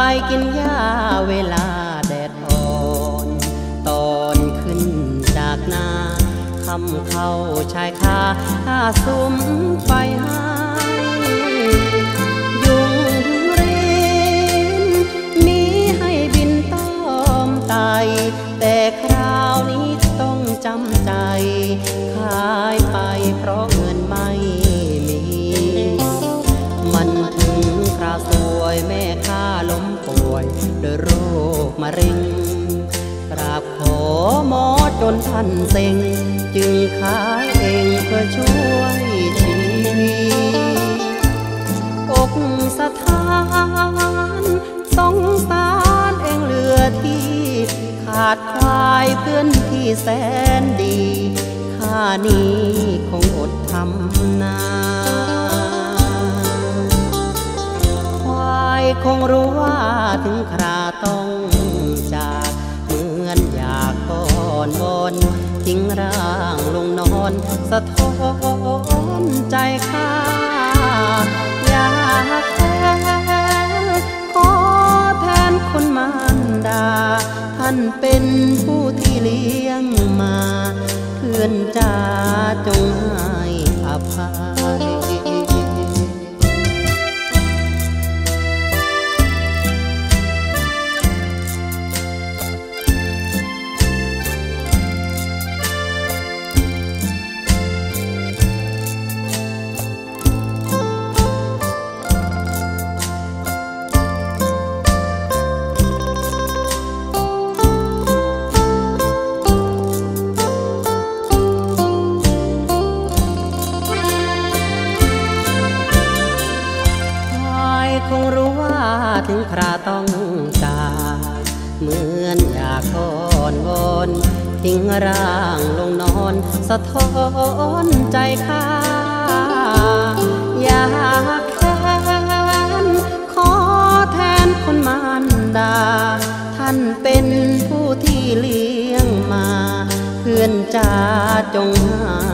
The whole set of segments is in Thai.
ไปกินหญ้าเวลาแดดอ่อน ตอนขึ้นจากนาคำเข้าชายคาถ้าสุมไฟหายุงเรนมีให้บินต้อมไตแต่คราวนี้ต้องจำใจ ขายไปเพราะเงินไม่มี มันถึงคราวสวยแม่ โดยโรคมะเร็ง กราบขอหมอจนท่านเซ็ง จึงขายเองเพื่อช่วยชีวิตอกสถานสงสารเองเหลือที่ ขาดควายเพื่อนที่แสนดีค่านี้คงอดทำนา คงรู้ว่าถึงคราต้องจากเหมือนอยากก่อนวนทิ้งร่างลงนอน สะท้อนใจข้าอยากแทนขอแทนคนมารดา ท่านเป็นผู้ที่เลี้ยงมา เพื่อนจ้าจงให้อภัย ต้องจากเหมือนอยากทอนวอนทิ้งร่างลงนอน สะท้อนใจข้าอยากแทนขอแทนคนมารดา ท่านเป็นผู้ที่เลี้ยงมา เพื่อนจ้าจงห้อ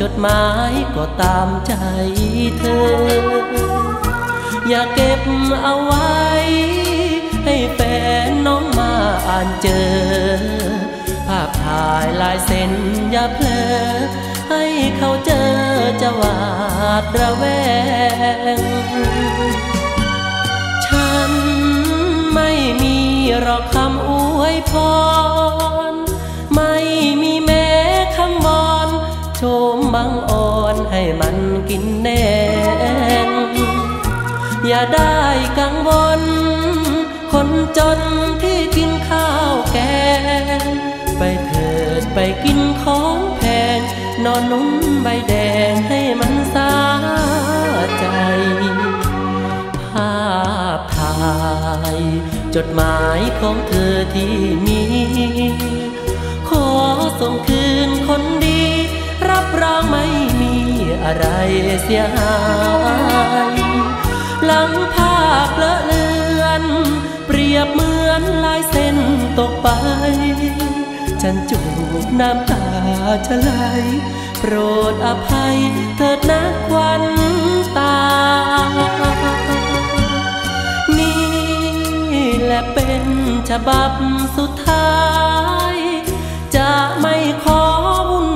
จดหมายก็ตามใจเธอ อย่าเก็บเอาไว้ ให้แฟนน้องมาอ่านเจอ ภาพถ่ายลายเส้นอย่าเพลอ ให้เขาเจอจะหวาดระแวง ฉันไม่มีหรอกคำอวยพร บังอ่อนให้มันกินแนงอย่าได้กังวล คนจนที่กินข้าวแกง ไปเถิดไปกินของแพง นอนนุ่มใบแดงให้มันสาใจภาพถ่ายจดหมายของเธอที่มี ขอส่งคืน อะไรเสียหายหลังภาพเลอะเลือน เปรียบเหมือนลายเส้นตกไป ฉันจูบน้ำตาจะไหลโปรดอภัยเถิดนะควันตา นี่แหละเป็นฉบับสุดท้าย จะไม่ขอวุ่น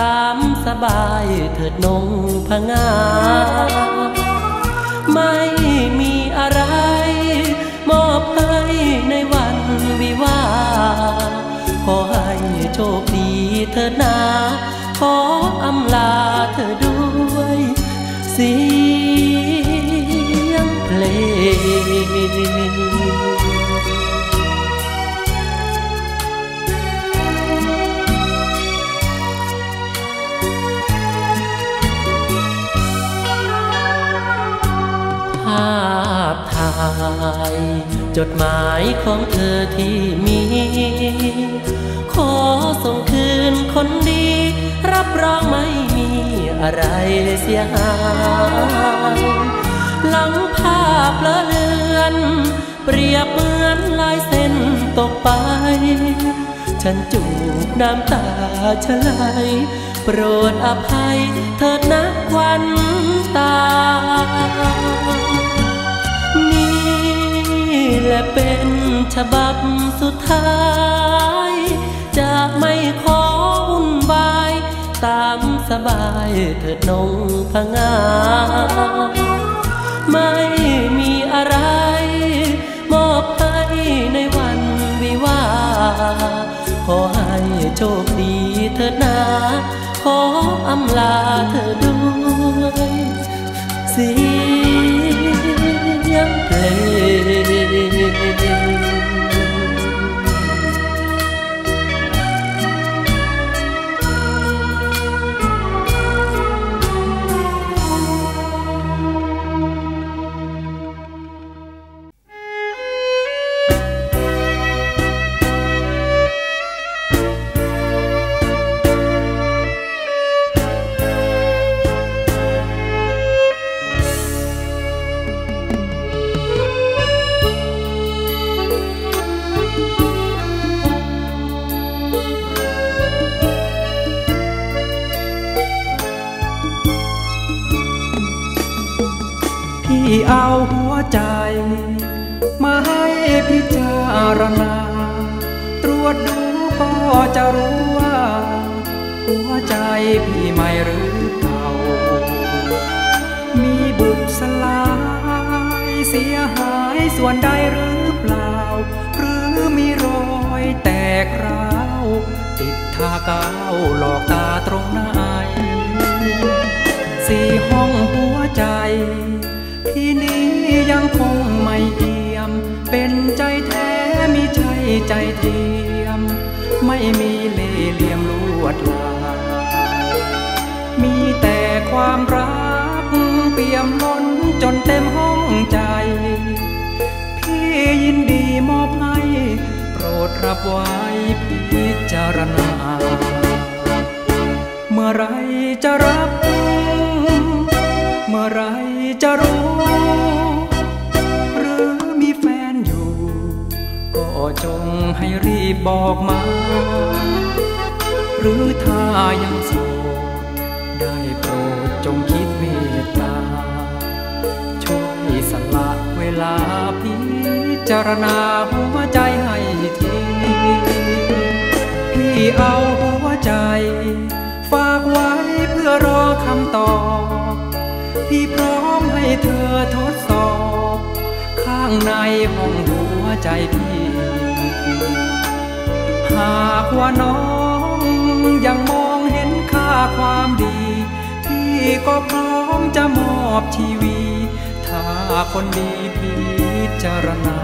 ตามสบายเถิดนงพงา ไม่มีอะไร มอบให้ในวันวิวา ขอให้โชคดีเถิดนาขออำลาเธอด้วยเสียงเพลงายจดหมายของเธอที่มี ขอส่งคืนคนดี รับรองไม่มีอะไรเสียหายหลังภาพละเลือน เปรียบเหมือนลายเส้นตกไป ฉันจูบน้ำตาชะไหลโปรดอภัยเถิดนะควันตา และเป็นฉบับสุดท้าย จะไม่ขอวุ่นวาย ตามสบายเถิดนงพงา ไม่มีอะไร มอบให้ในวันวิวา ขอให้โชคดีเถิดนาขออำลาเธอด้วยเสี กาวหลอกตาตรงไหนสี่ห้องหัวใจ พี่นี้ยังคงไม่เอี่ยม เป็นใจแท้มีใจใจเทียม ไม่มีเล่เหลี่ยมลวดลายมีแต่ความรักเปี่ยมล้นจนเต็มห้องใจ พี่ยินดีมอบให้ โปรดรับไว้ พิจารณา เมื่อไรจะรับ เมื่อไรจะรู้ หรือมีแฟนอยู่ ก็จงให้รีบบอกมา หรือถ้ายังโสดได้โปรดจงคิดเมตตา ช่วยสละเวลาพิจารณาหัวใจให้ที เอาหัวใจ ฝากไว้เพื่อรอคำตอบ พี่พร้อมให้เธอทดสอบ ข้างในห้องหัวใจพี่ หากว่าน้องยังมองเห็นค่าความดี พี่ก็พร้อมจะมอบชีวี ถ้าคนดีพิจารณา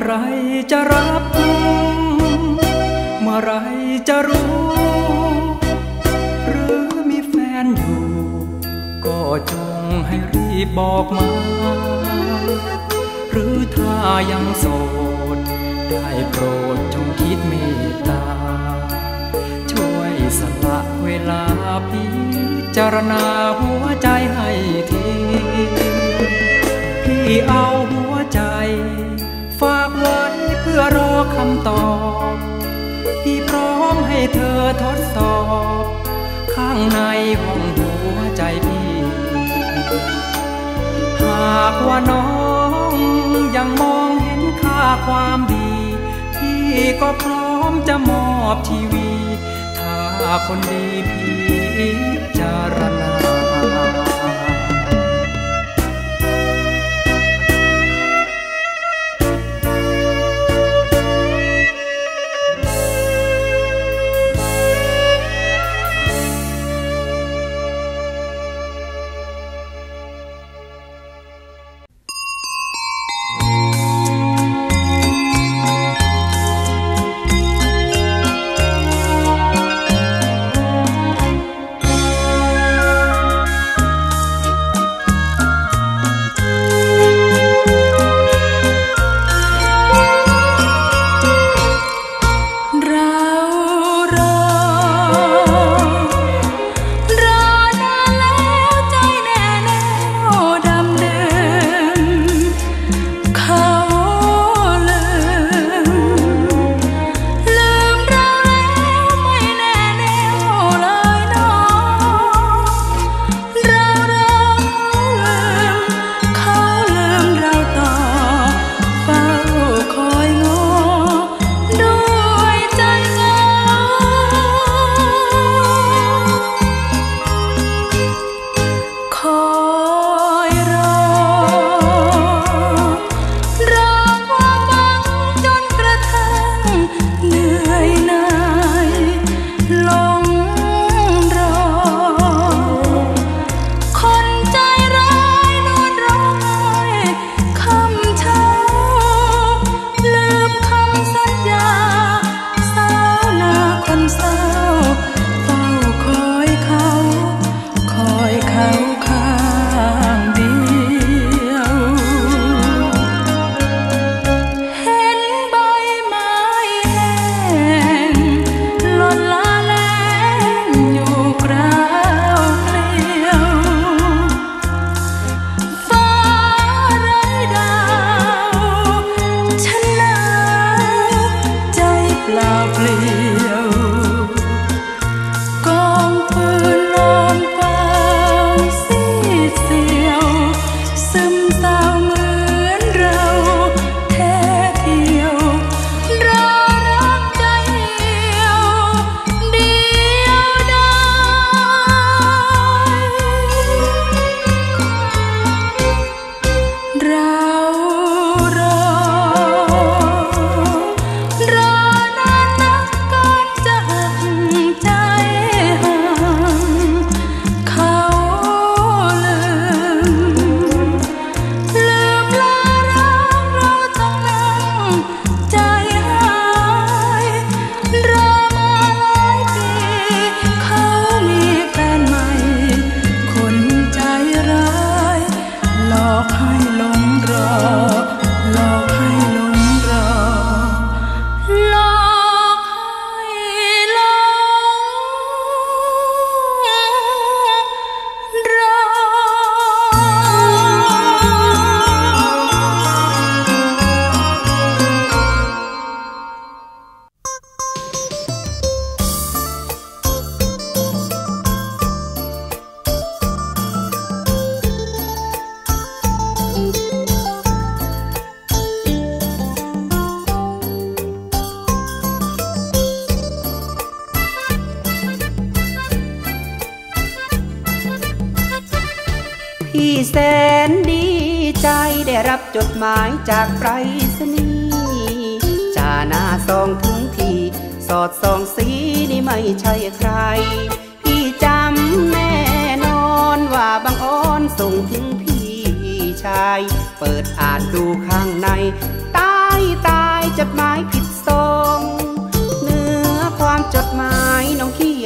อไรจะรับ เมื่อไรจะรู้ หรือมีแฟนอยู่ ก็จงให้รีบบอกมา หรือถ้ายังโสด ได้โปรดจงคิดเมตตา ช่วยสละเวลาพิจารณาหัวใจให้ทีพี่เอาหัวใจ พื่อรอคำตอบพี่พร้อมให้เธอทดสอบ ข้างในห้องหัวใจพี่ หากว่าน้องยังมองเห็นค่าความดี พี่ก็พร้อมจะมอบชีวี ถ้าคนดีพิจารณา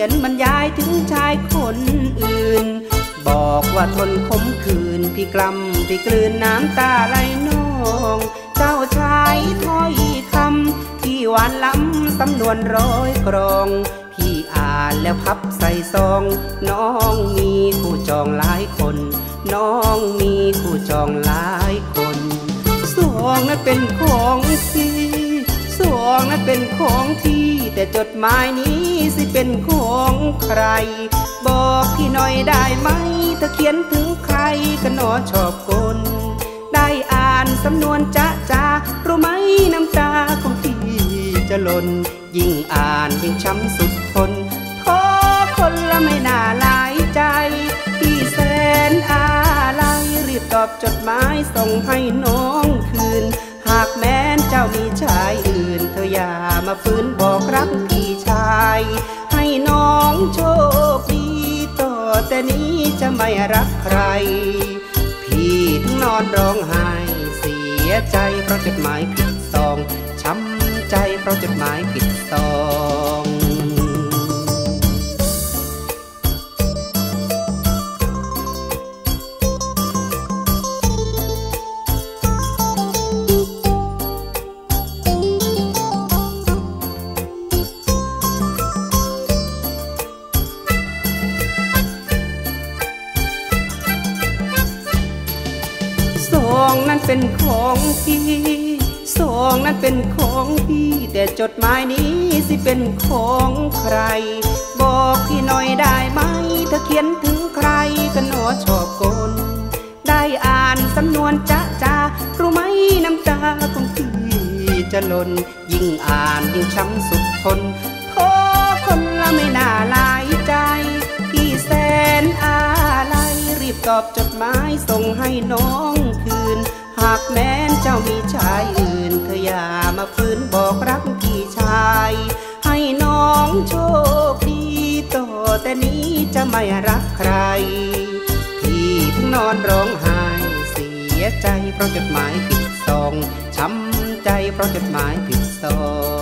ยนบรรยายถึงชายคนอื่น บอกว่าทนขมคืนพี่กลำพี่กลืนน้ำตาไหลนอง เจ้าชายถ้อยคำที่หวานล้ำสำนวนร้อยกรอง พี่อ่านแล้วพับใส่ซอง น้องมีคู่จองหลายคน น้องมีคู่จองหลายคนซองนั้นเป็นของพี่ ซองนั้นเป็นของพี่แต่จดหมายนี้สิเป็นของใคร บอกพี่หน่อยได้ไหม ถ้าเขียนถึงใครก็นอชอบคนได้อ่านสำนวนจะจารู้ไหมน้ำตาของพี่จะหล่นยิ่งอ่านยิ่งช้ำสุดทนโทษคนละไม่น่าหลายใจพี่แสนอะไรรีบตอบจดหมายส่งให้น้องคืนากแม้นเจ้ามีชายอื่น เธออย่ามาฟื้นบอกรักพี่ชาย ให้น้องโชคดีต่อแต่นี้จะไม่รักใคร พี่ทั้งนอนร้องไห้เสียใจเพราะจดหมายผิดซองช้ำใจเพราะจดหมายผิดซอง เป็นของพี่ซองนั้นเป็นของพี่ แต่จดหมายนี้สิเป็นของใคร บอกพี่หน่อยได้ไหม ถ้าเขียนถึงใครก็หนอชอบกลได้อ่านสำนวนจะจ้ารู้ไหมน้ำตาของพี่จะหล่นยิ่งอ่านยิ่งช้ำสุดทนโทษคนละไม่น่าหลายใจพี่แสนอะไรรีบตอบจดหมายส่งให้น้องคืน หากแม้นเจ้ามีชายอื่นเธออย่ามาฟื้นบอกรักพี่ชาย ให้น้องโชคดีต่อแต่นี้จะไม่รักใคร พี่ถึงนอนร้องไห้เสียใจเพราะจดหมายผิดซองช้ำใจเพราะจดหมายผิดซอง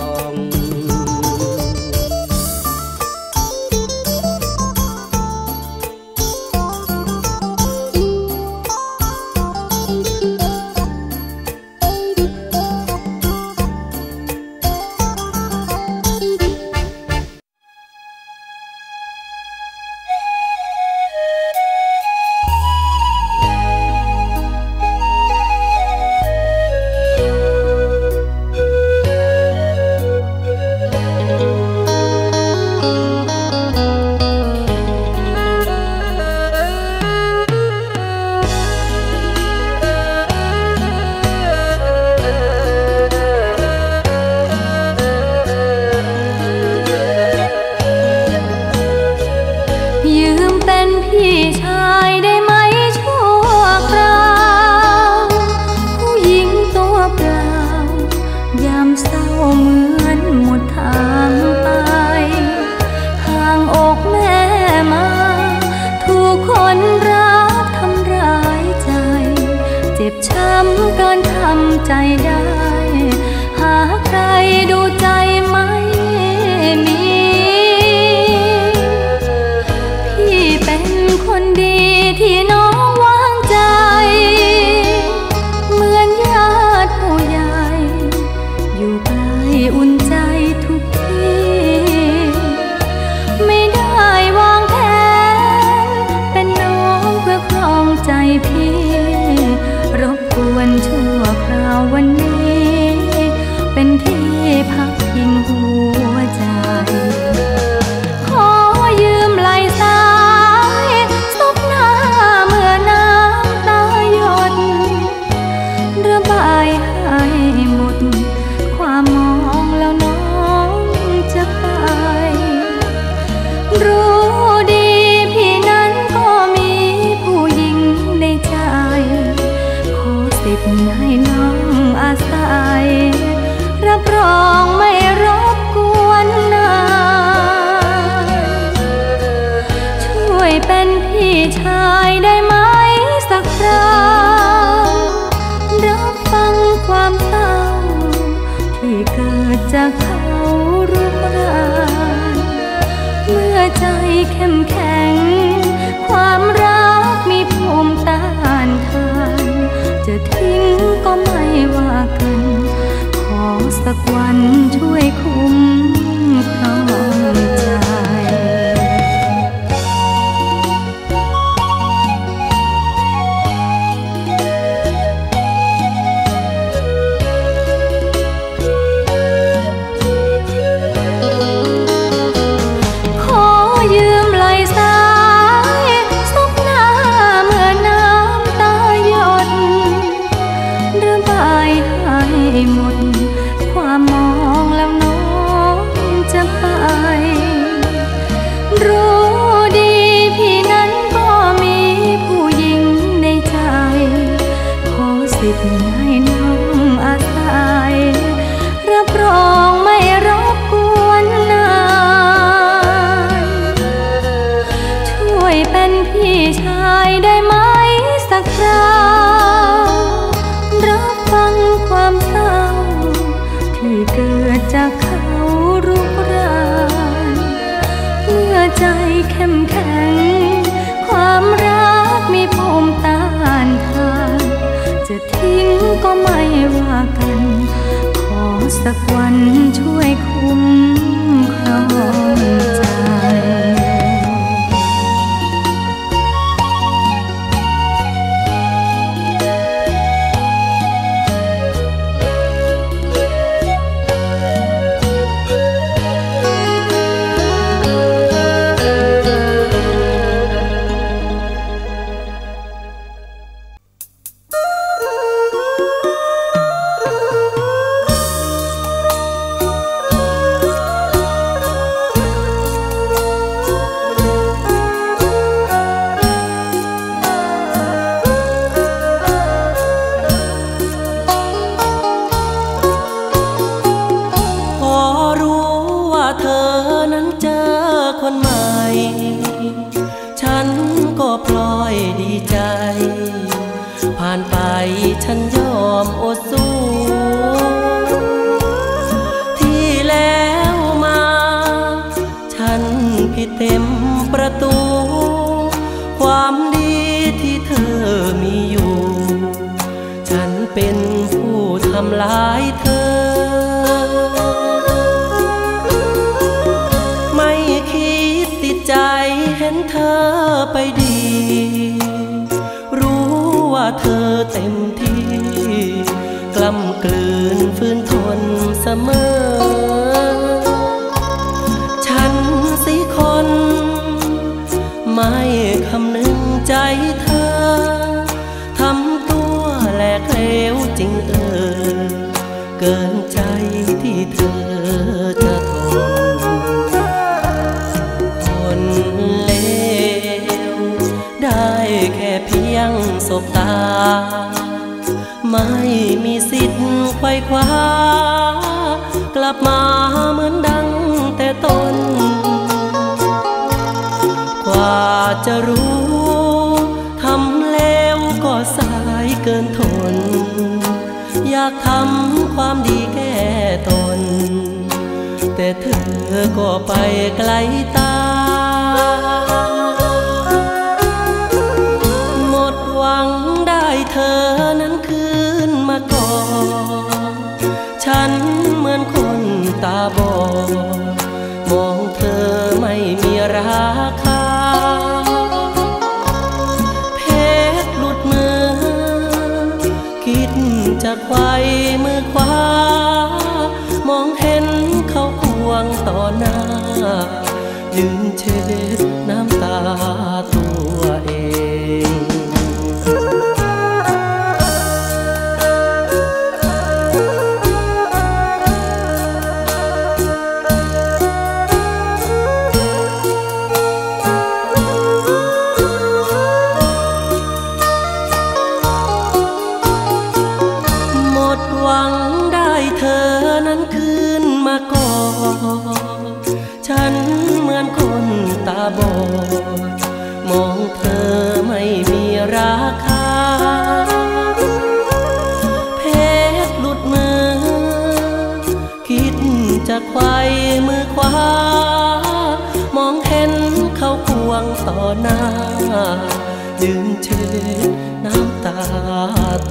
ตา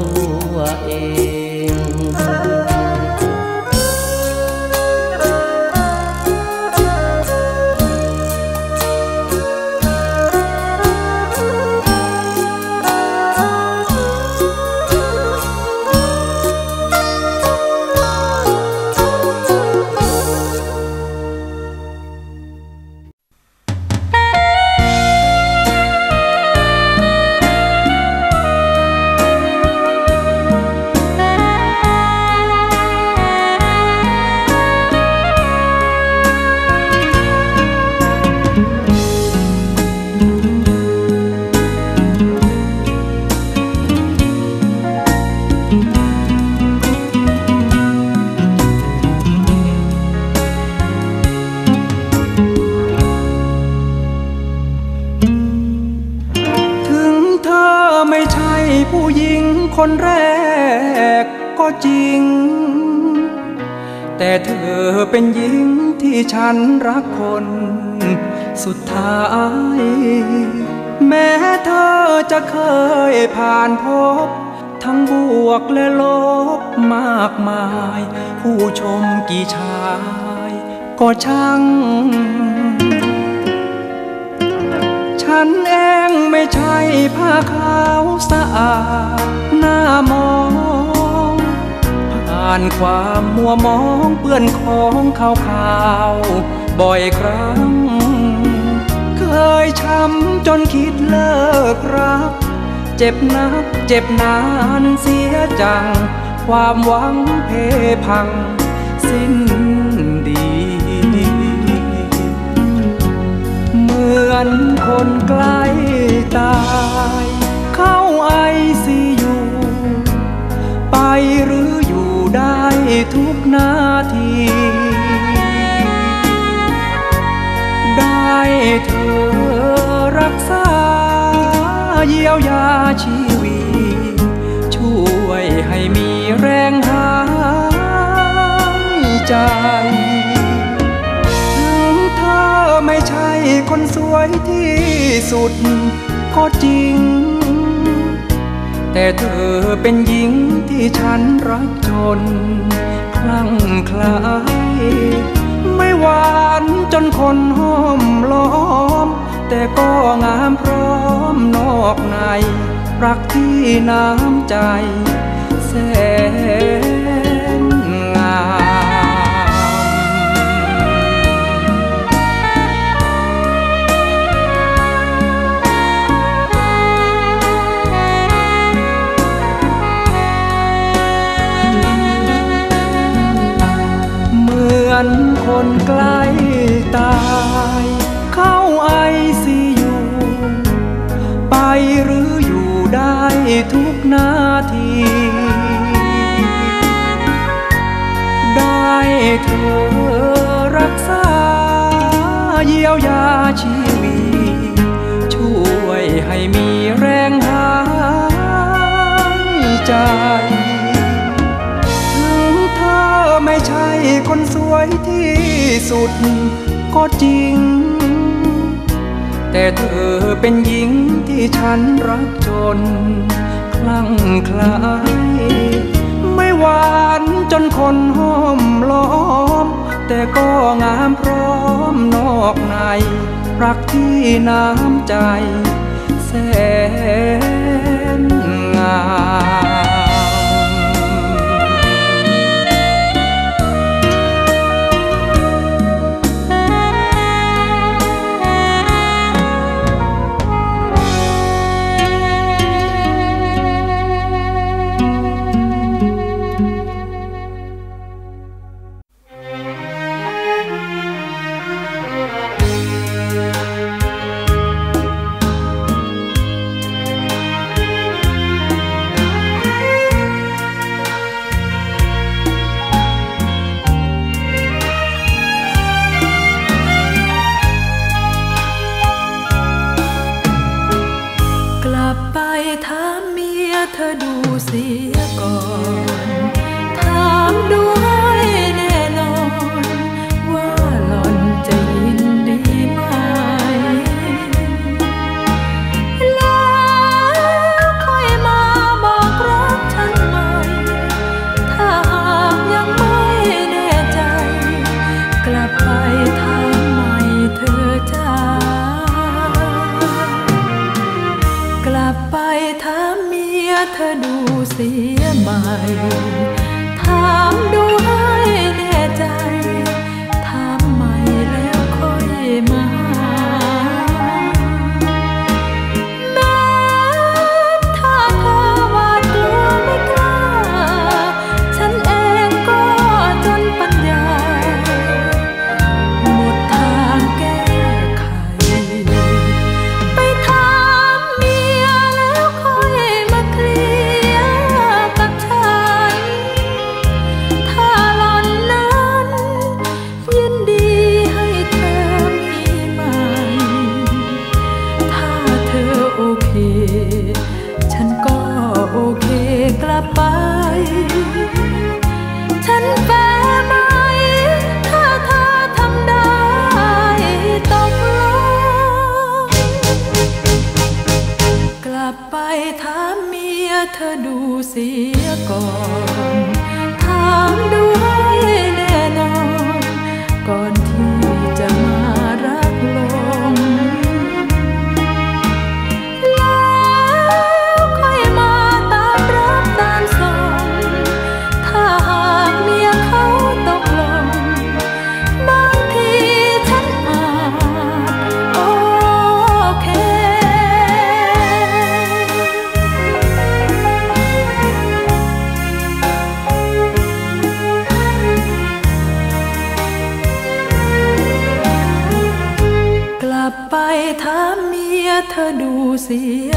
ตัวเอง คนแรกก็จริง แต่เธอเป็นหญิงที่ฉันรักคน สุดท้าย แม้เธอจะเคยผ่านพบ ทั้งบวกและลบมากมาย ผู้ชมกี่ชาย ก็ช่าง ฉัน ไม่ใช่ผ้าขาวสะอาดหน้ามอง ผ่านความมัวมองเปื้อนของขาวขาวบ่อยครั้ง เคยช้ำจนคิดเลิกรัก เจ็บนักเจ็บนานเสียจัง ความหวังเพพัง สิ้นดีเหมือนคนใกล ตาย เข้าไอซียูไปหรืออยู่ได้ทุกนาที ได้เธอรักษา เยียวยาชีวิตช่วยให้มีแรงหายใจถึงเธอไม่ใช่คนสวยที่สุด ก็จริง แต่เธอเป็นหญิงที่ฉันรักจน คลั่งคลาย ไม่หวานจนคนห้อมล้อม แต่ก็งามพร้อมนอกใน รักที่น้ำใจแสนือนคนใกล้ตาย เข้าไอซียูไปหรืออยู่ได้ทุกนาที ได้เธอรักษา เยียวยาชี คนสวยที่สุดก็จริง แต่เธอเป็นหญิงที่ฉันรักจน คลั่งคลาย ไม่หวานจนคนห้อมล้อม แต่ก็งามพร้อมนอกใน รักที่น้ำใจ แสนงาม ถามเมียเธอดูเสียใหม่ ถามดูให้แน่ใจ อ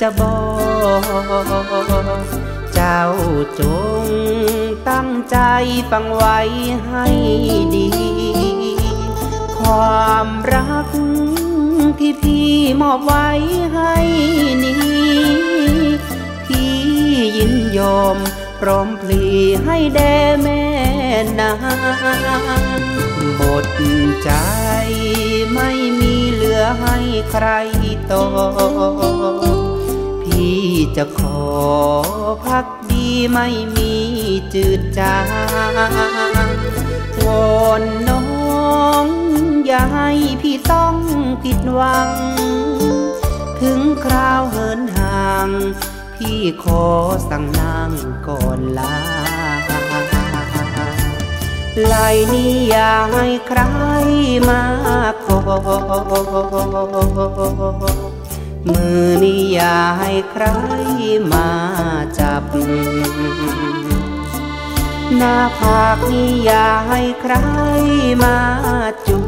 จะบอก เจ้าจงตั้งใจฟังไว้ให้ดี ความรักที่พี่มอบไว้ให้นี้ พี่ยินยอมพร้อมพลีให้แด่แม่นางหมดใจไม่มีเหลือให้ใครต่อ อพักดีไม่มีจืดจางวอนน้องอย่าให้พี่ต้องผิดหวัง ถึงคราวเหินห่าง พี่ขอสั่งนางก่อนลาไหลนี้อย่าให้ใครมาก่อ มือนี้อย่าให้ใครมาจับ หน้าผากนี้อย่าให้ใครมาจู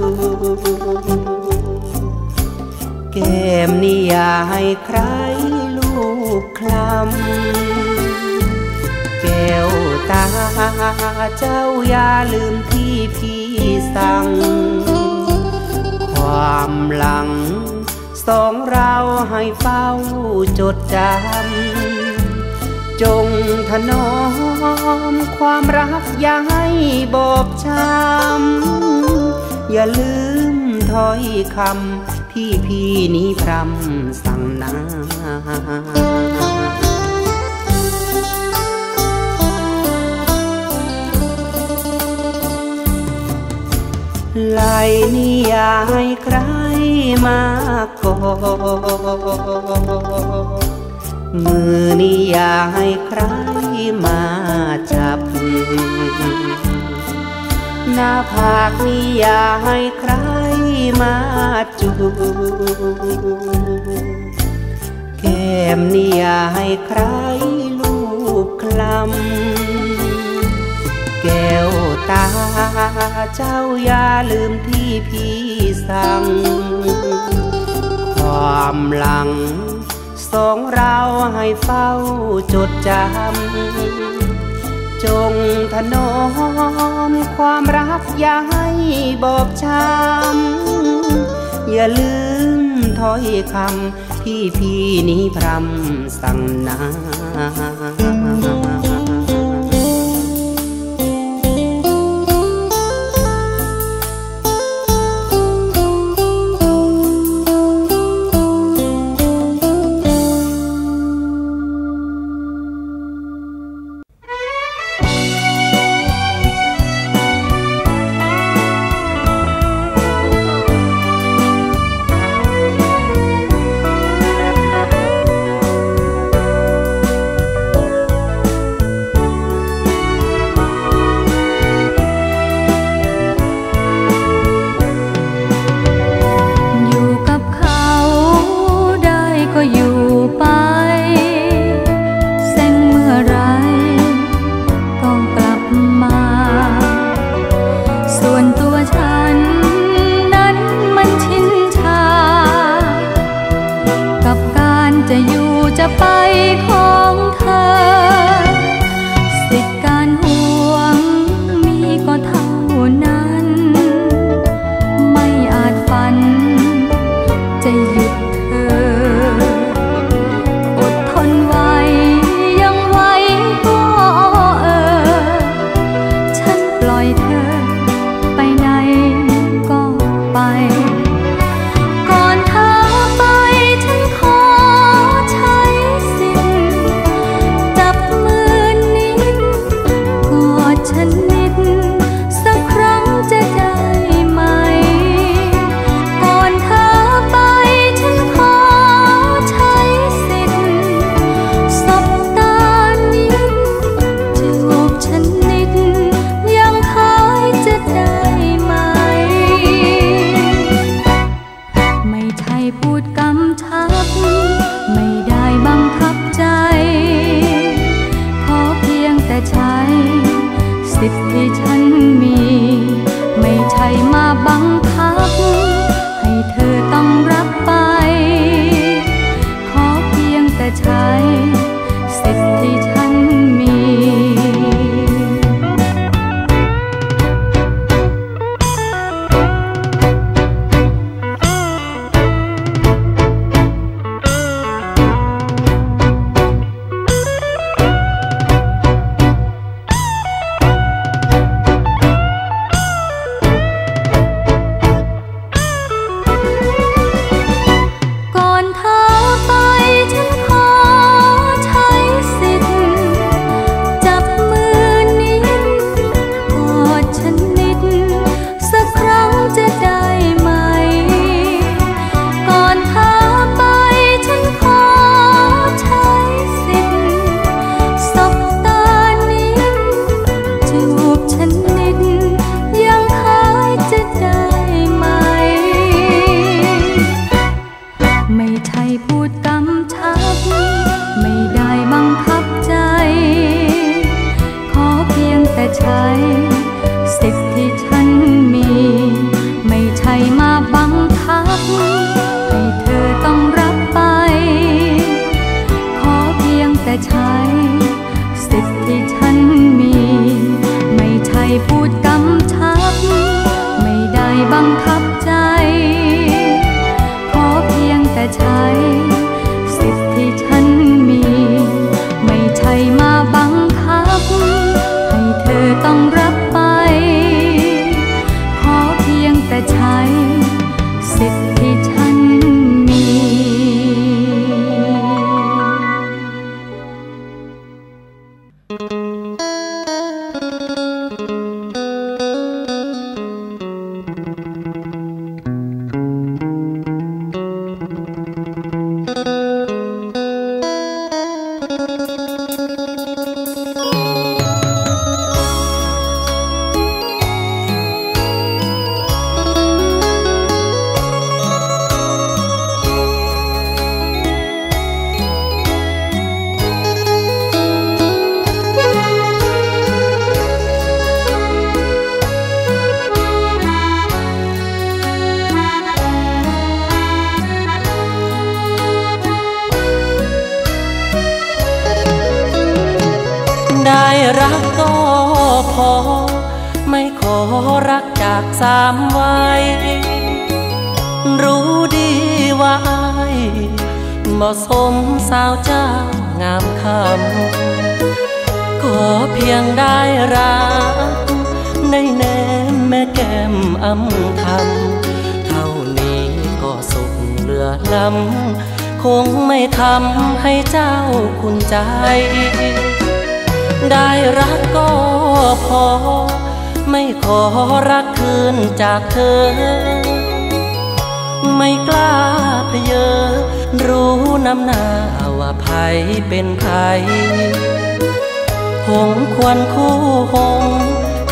บแก้มนี่อย่าให้ใครลูกคลำแก้วตาเจ้าอย่าลืมที่พี่สั่ง ความหลังสองเรา ให้เฝ้าจดจำ จงถนอมความรักอย่าให้บอบช้ำ อย่าลืมถ้อยคำที่พี่นี้พรำสั่งนาไหลนี่อย่าให้ใคร มาก่อนมือนี้อย่าให้ใครมาจับ หน้าผากนี้อย่าให้ใครมาจูแก้มนี่อย่าให้ใครลูบคลำแก้ว ตา เจ้าอย่าลืมที่พี่สั่ง ความหลังสองเราให้เฝ้าจดจำ จงถนอมความรักอย่าให้บอบช้ำ อย่าลืมถ้อยคำที่พี่นี้พรำสั่งนา Tay งไม่ทำให้เจ้าคุณใจ ได้รักก็พอ ไม่ขอรักคืนจากเธอ ไม่กล้าเพเยอรู้น้ำหน้าว่าภัยเป็นภัยหงควรคู่หง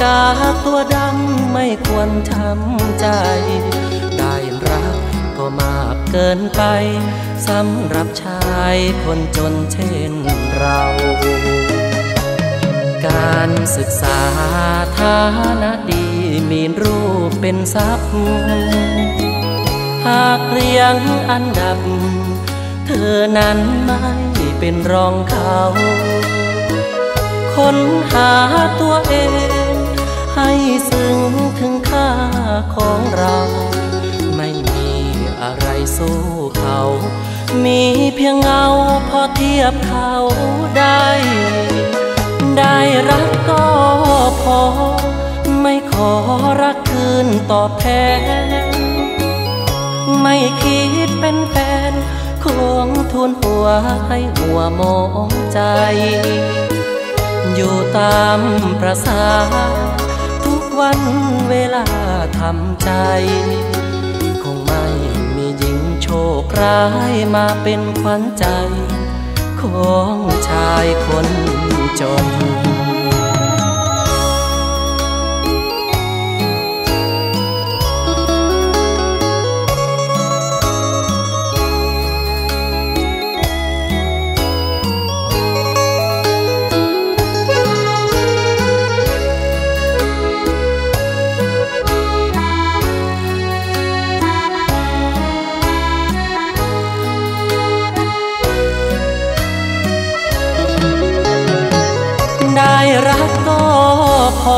กาตัวดำไม่ควรทำใจ มากเกินไปสำหรับชายคนจนเช่นเรา การศึกษาฐานะดีมีรูปเป็นทรัพย์ หากเรียงอันดับ เธอนั้นไม่เป็นรองเขาค้นหาตัวเอง ให้ซึ้งถึงค่าของเรา สู้เขา มีเพียงเงาพอเทียบเขาได้ ได้รักก็พอ ไม่ขอรักคืนตอบแทน ไม่คิดเป็นแฟนคงทุนหัวให้หัวมองใจ อยู่ตามประสาทุกวันเวลาทำใจ ร้ายมาเป็นขวัญใจ ของชายคนจน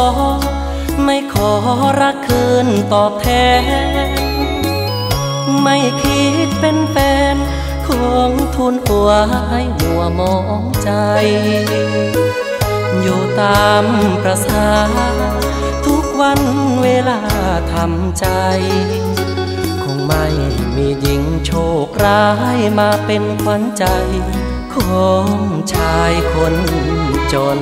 อ ไม่ขอรักคืนตอบแทน ไม่คิดเป็นแฟนคงทุนหัวให้หัวมองใจ อยู่ตามประสาทุกวันเวลาทำใจ คงไม่มีหญิงโชคร้ายมาเป็นขวัญใจของชายคนจน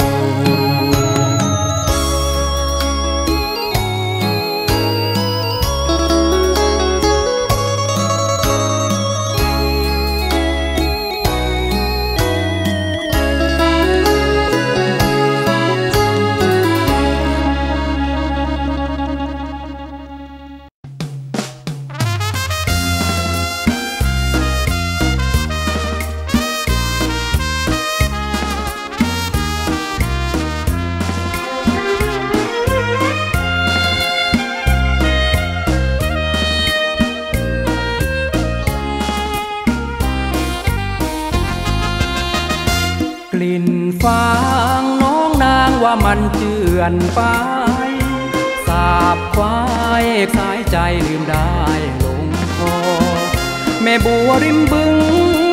มันเจือนไป สาบควายสายใจลืมได้ลงคอแม่บัวริมบึง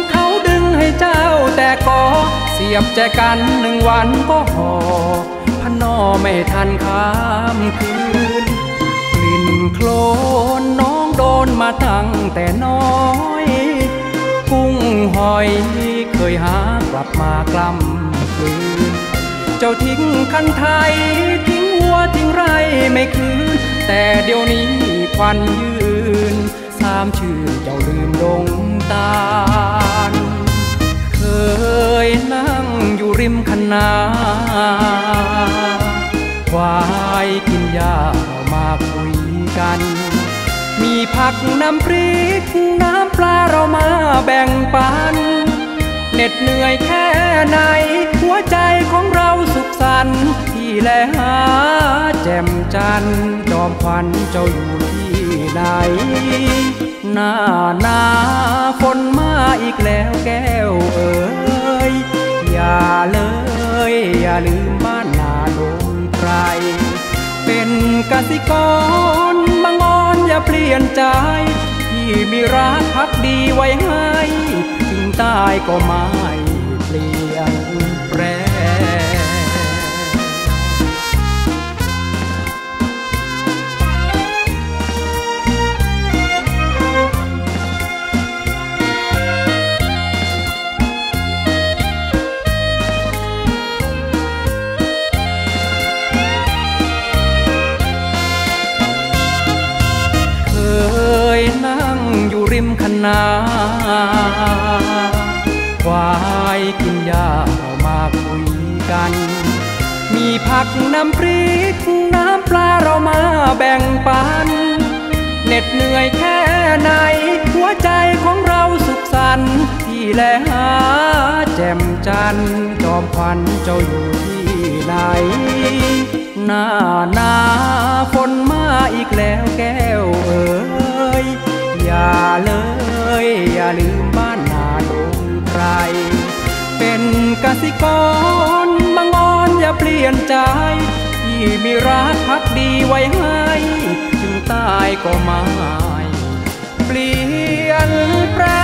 เขาดึงให้เจ้าแต่ก็เสียบใจกันหนึ่งวันก็หอพนอไม่ทันข้ามคืน กลิ่นโคลนน้องโดนมาตั้งแต่น้อย กุ้งหอยเคยหากลับมากล้ำ จ้าทิ้งคันไทย ทิ้งวัวทิ้งไรไม่คืน แต่เดี๋ยวนี้ควันยืน สามชื่อเจ้าลืมดงตาลเคยนั่งอยู่ริมคันนาควายกินหญ้าเรามาคุยกัน มีผักน้ำพริก น้ำปลาเรามาแบ่งปัน เหน็ดเหนื่อยแค่ไหน หัวใจของเราสุขสันต์ที่แลหาแจ่มจันจอมควันเจ้าอยู่ที่ไหน หน้าหนาฝนมาอีกแล้วแก้วเอ๋ยอย่าเลย อย่าลืมบ้านนาโดนไกรเป็นกสิกรบางอนอย่าเปลี่ยนใจ ที่มีรักพักดีไว้ให้ ถึงตายก็ไม่เปลี่ยน ริมคณาควายกินหญ้าเรามาคุยกัน มีผักน้ำพริก น้ำปลาเรามาแบ่งปันเหน็ดเหนื่อยแค่ไหน หัวใจของเราสุขสันต์ที่แลหาแจ่มจันจอมควันเจ้าอยู่ที่ไหน หน้าหนาฝนมาอีกแล้วแก้วเอ๋ย อย่าเลยอย่าลืมบ้านนาดงไกรเป็นกสิกรบางอ่อนอย่าเปลี่ยนใจที่มีรักพักดีไว้ให้ถึงตายก็ไม่เปลี่ยนแปลง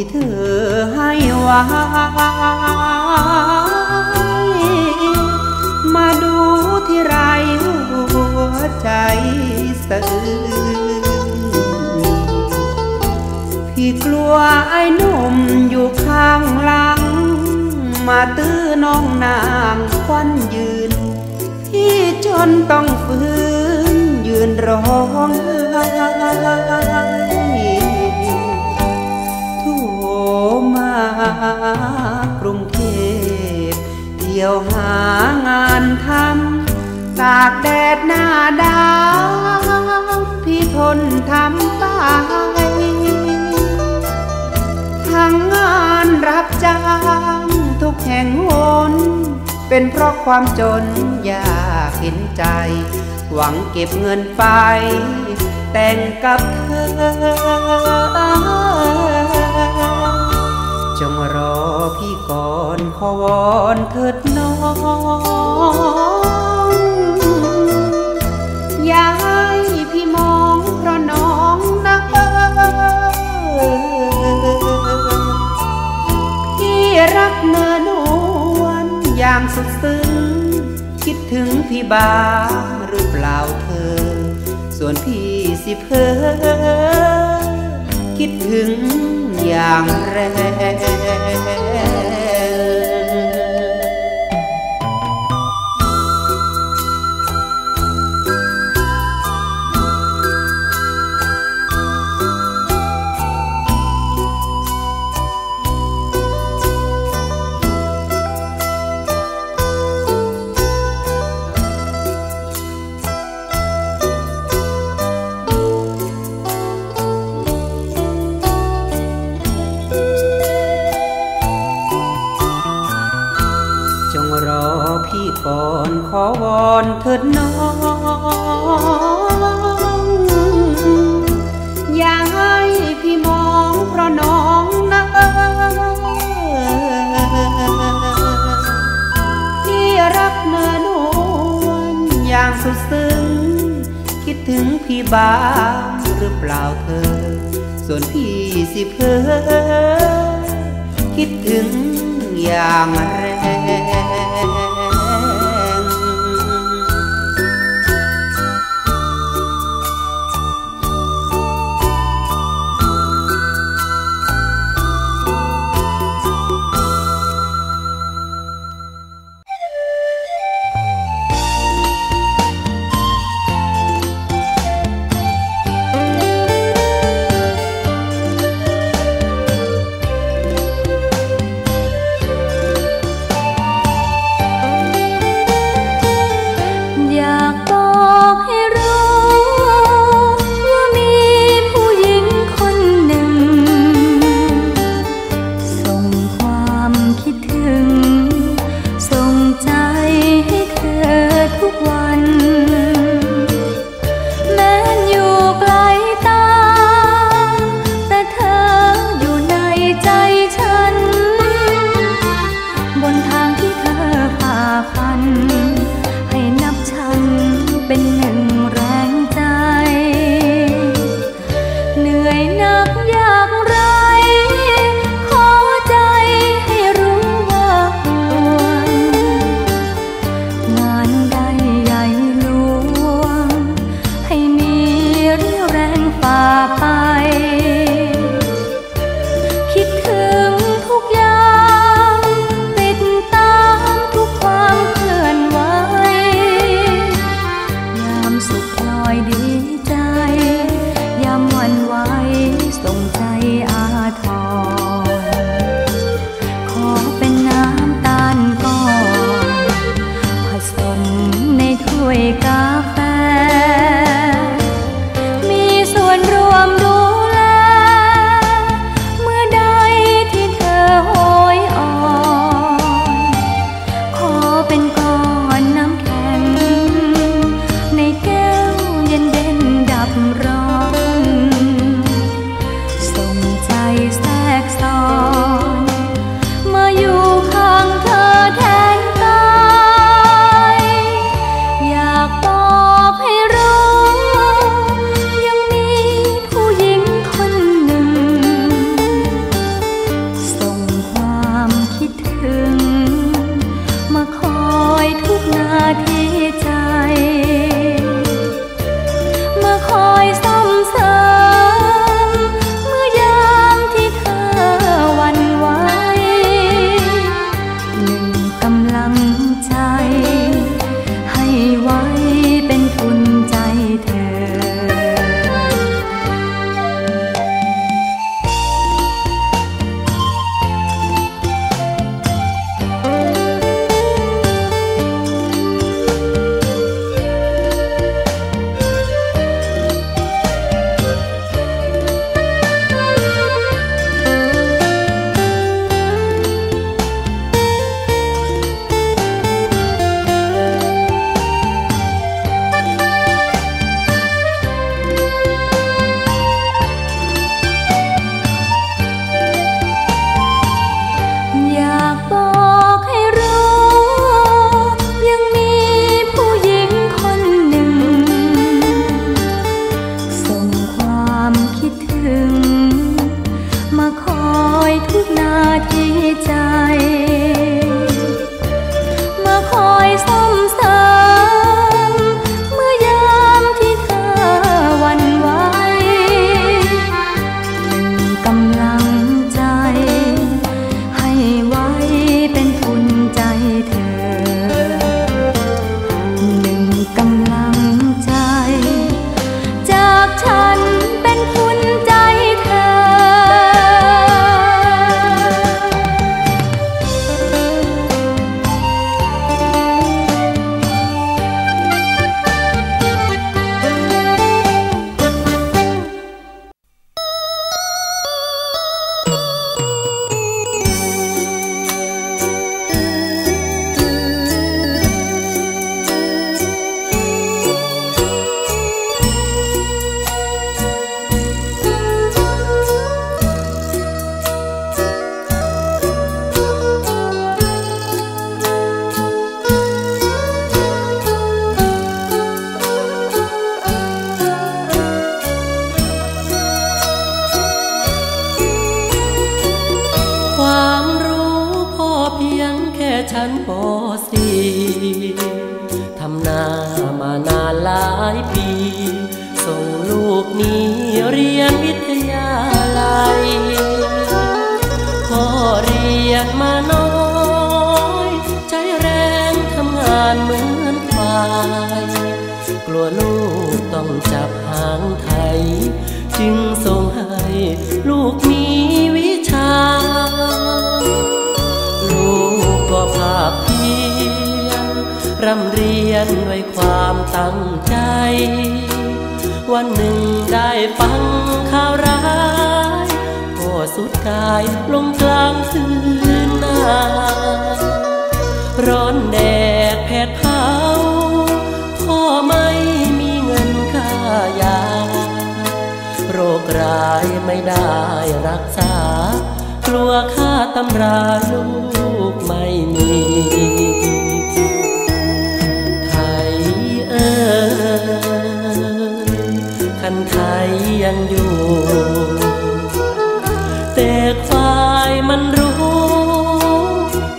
ที่เธอให้ไว้มาดูที่ไรหัวใจสะอื้นพี่กลัวไอ้หนุ่มอยู่ข้างหลัง มาตื้อน้องนางควันยืน พี่จนต้องฟื้นยืนร้องไห้ากรุงเทพเที่ยวหางานทำตากแดดหน้าดาวพี่ทนทำไปทั้งงานรับจ้างทุกแห่งหนเป็นเพราะความจนยากเห็นใจ หวังเก็บเงินไป แต่งกับเธอ พี่ก่อนขอวอนเถิดน้องอย่าให้พี่มองเพราะน้องนะพี่รักเนื้อนวลอย่างสุดซึ้งคิดถึงพี่บ้างหรือเปล่าเธอ ส่วนพี่สิเพอคิดถึง อย่างแรง ขอวอนเถิดน้อง อย่าให้พี่มองเพราะน้องนะพี่รักเนื้อนวลอย่างสุดซึ้ง คิดถึงพี่บ้างหรือเปล่าเธอ ส่วนพี่สิเพอคิดถึงอย่างแรง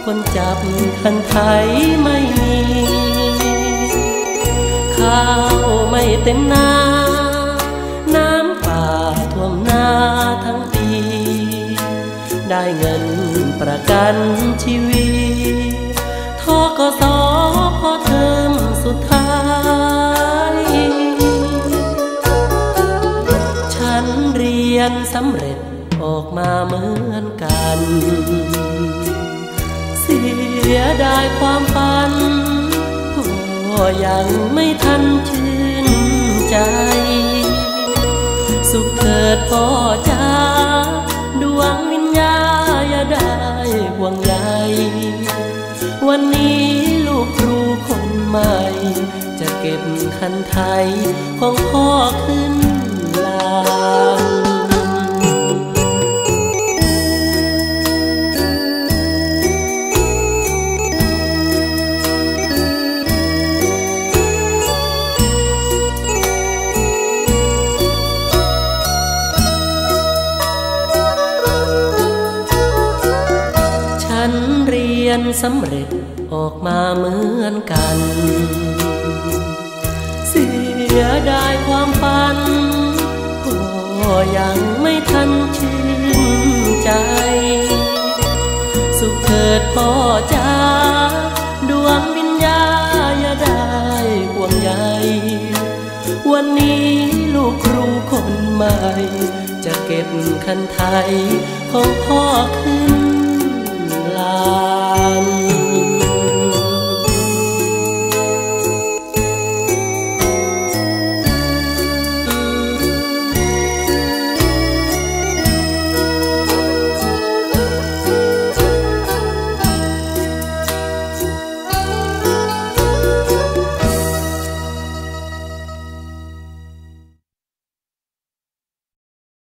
คนจับคันไทยไม่มี ข้าวไม่เต็มนา น้ำป่าท่วมนาทั้งปี ได้เงินประกันชีวิตทกสพอเทอมสุดท้าย ฉันเรียนสำเร็จออกมาเหมือนกัน สียดายความฝันพ่อยังไม่ทันชื่นใจ สุขเถิดพ่อจ้าดวงวิญญาอย่าได้ห่วงใยวันนี้ลูกครูคนใหม่ จะเก็บคันไทยของพ่อขึ้นลา สำเร็จออกมาเหมือนกัน เสียดายความฝันก็ยังไม่ทันชื่นใจ สุขเถิดพ่อจ้าดวงวิญญาอย่าได้ห่วงใยวันนี้ลูกครูคนใหม่ จะเก็บคันไทยของพ่อขึ้น ลาน